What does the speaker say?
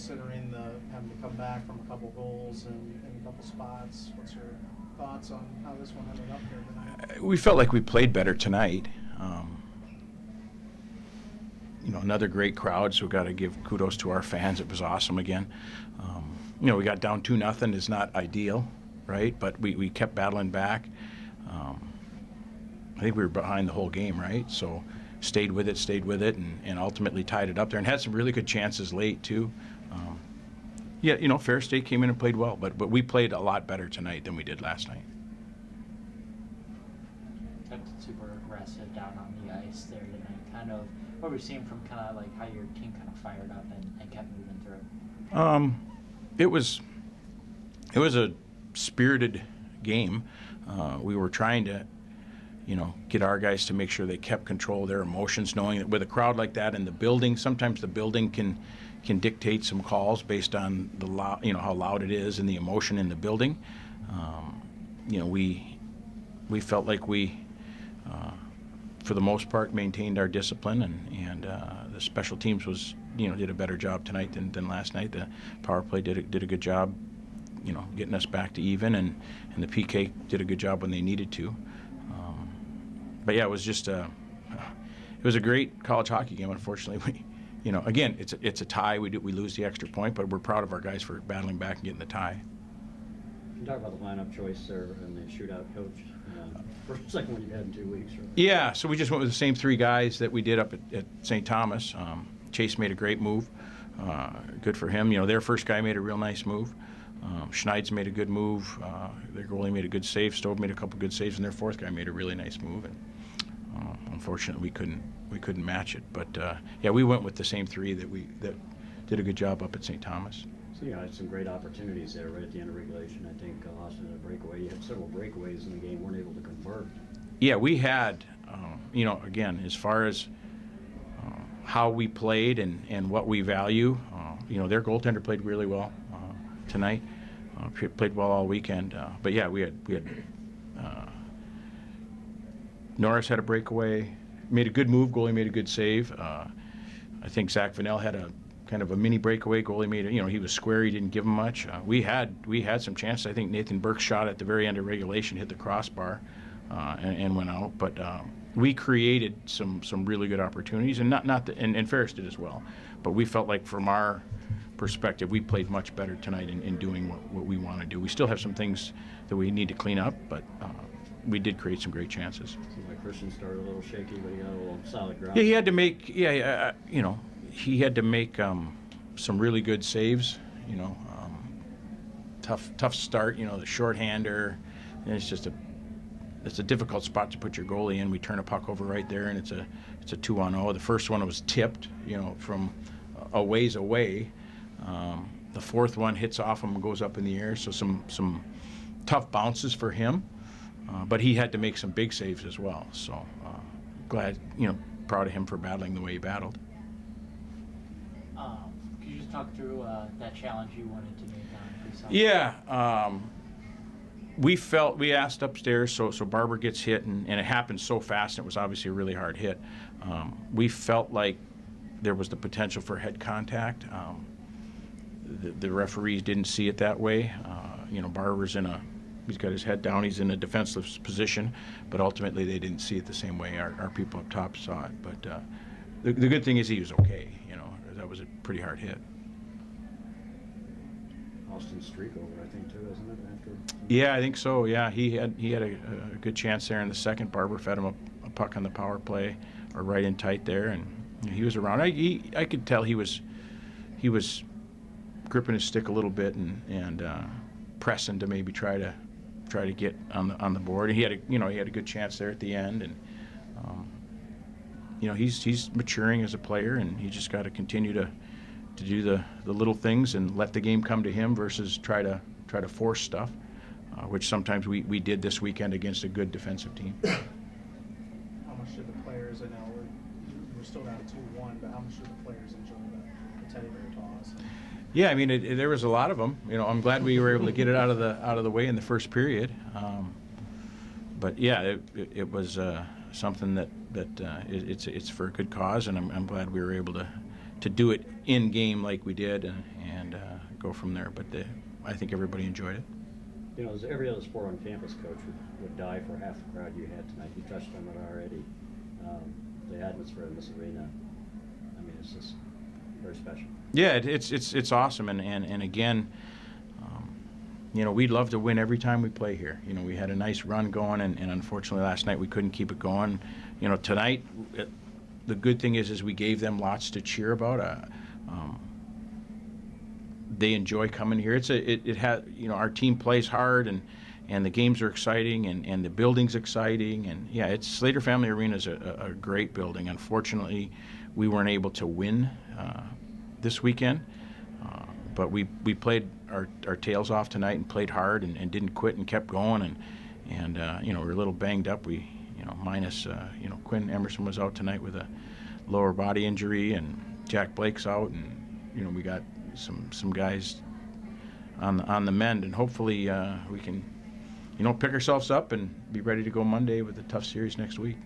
considering the having to come back from a couple goals and, and a couple spots. What's your thoughts on how this one ended up here tonight? We felt like we played better tonight. Um, you know, another great crowd, so we got to give kudos to our fans. It was awesome again. Um, you know, we got down two nothing is not ideal, right? But we, we kept battling back. Um, I think we were behind the whole game, right? So stayed with it, stayed with it, and, and ultimately tied it up there, and had some really good chances late too. Um, yeah, you know, Ferris State came in and played well, but but we played a lot better tonight than we did last night. Kept it super aggressive down on the ice there tonight. Kind of what we're seeing from kind of like how your team kind of fired up and, and kept moving through. Um, it was it was a spirited game. Uh, we were trying to, you know, get our guys to make sure they kept control of their emotions, knowing that with a crowd like that in the building, sometimes the building can can dictate some calls based on the loud, you know, how loud it is and the emotion in the building. Um, you know, we we felt like we. Uh, for the most part, maintained our discipline, and, and uh, the special teams was you know did a better job tonight than, than last night. The power play did a, did a good job, you know, getting us back to even, and, and the PK did a good job when they needed to. But yeah, it was just a it was a great college hockey game. Unfortunately, we you know again it's a, it's a tie. We do, we lose the extra point, but we're proud of our guys for battling back and getting the tie. Can you talk about the lineup choice there and the shootout coach? Uh, first, second one you had in two weeks, right? Yeah, so we just went with the same three guys that we did up at, at St. Thomas. Um, Chase made a great move. Uh, good for him. You know, their first guy made a real nice move. Um, Schneid's made a good move. Uh, their goalie made a good save. Stove made a couple good saves, and their fourth guy made a really nice move. And uh, unfortunately, we couldn't we couldn't match it. But uh, yeah, we went with the same three that we that did a good job up at St. Thomas. So you had some great opportunities there right at the end of regulation. I think uh, Austin had a breakaway. You had several breakaways in the game, weren't able to convert. Yeah, we had, um, you know, again, as far as uh, how we played and, and what we value, uh, you know, their goaltender played really well tonight. Uh, played well all weekend. Uh, but yeah, we had we had uh, Norris had a breakaway, made a good move. Goalie made a good save. I think Zach Vanel had a kind of a mini breakaway. Goalie made it. You know, he was square. He didn't give him much. Uh, we had we had some chances. I think Nathan Burke shot at the very end of regulation, hit the crossbar, uh, and, and, went out. But um, we created some some really good opportunities, and not not the, and, and Ferris did as well. But we felt like from our perspective, we played much better tonight in, in doing what, what we want to do. We still have some things that we need to clean up, but. Uh, we did create some great chances. Seems like Christian started a little shaky, but he got a little solid ground. Yeah, he had to make. Yeah, uh, you know, he had to make um, some really good saves. You know, um, tough tough start. You know, the shorthander. And it's just a it's a difficult spot to put your goalie in. We turn a puck over right there, and it's a it's a two on zero. The first one was tipped. You know, from a ways away. Um, the fourth one hits off him and goes up in the air. So some some tough bounces for him. Uh, but he had to make some big saves as well. So uh, glad, you know, proud of him for battling the way he battled Um, could you just talk through uh, that challenge you wanted to make on Yeah. Um, we felt we asked upstairs, so so Barber gets hit, and, and it happened so fast. And it was obviously a really hard hit. Um, we felt like there was the potential for head contact. Um, the, the, referees didn't see it that way. Uh, you know, Barber's in a he's got his head down. He's in a defensive position, but ultimately they didn't see it the same way our, our people up top saw it. But uh, the, the good thing is he was okay. You know, that was a pretty hard hit. Austin streak over, I think, too, isn't it? After yeah, I think so. Yeah, he had he had a, a good chance there in the second. Barber fed him a, a, puck on the power play, or right in tight there, and he was around. I he, I could tell he was he was gripping his stick a little bit and and uh, pressing to maybe try to try to get on the on the board. He had a you know he had a good chance there at the end, and um, you know he's he's maturing as a player, and he just got to continue to to do the, the little things and let the game come to him versus try to try to force stuff, uh, which sometimes we, we did this weekend against a good defensive team. How much did the players, we're, still down 2-1, but how much did the players enjoy the, the teddy bear toss? Yeah, I mean, it, it, there was a lot of them. You know, I'm glad we were able to get it out of the out of the way in the first period. Um, but yeah, it, it, was uh, something that that uh, it's it's for a good cause, and I'm, I'm glad we were able to to do it in game like we did, and, go from there. But the, I think everybody enjoyed it. You know, every other sport on campus, coach would, would die for half the crowd you had tonight. You touched on it already. Um, the atmosphere in this arena, I mean, it's just very special. Yeah, it, it's it's it's awesome, and and and again, um, you know, we'd love to win every time we play here. You know, we had a nice run going, and, and unfortunately last night we couldn't keep it going. You know, tonight, it, the good thing is is we gave them lots to cheer about. Uh, um, they enjoy coming here. It's a it, it has you know our team plays hard and and the games are exciting and, and the building's exciting and yeah it's Slater Family Arena is a, a, a great building. Unfortunately, we weren't able to win uh, this weekend, uh, but we we played our, our tails off tonight and played hard and, and didn't quit and kept going and and uh, you know we are a little banged up. We you know minus uh, you know Quinn Emerson was out tonight with a lower body injury and Jack Blake's out and you know we got some some guys on the, on the mend, and hopefully uh, we can, you know, pick ourselves up and be ready to go Monday with a tough series next week.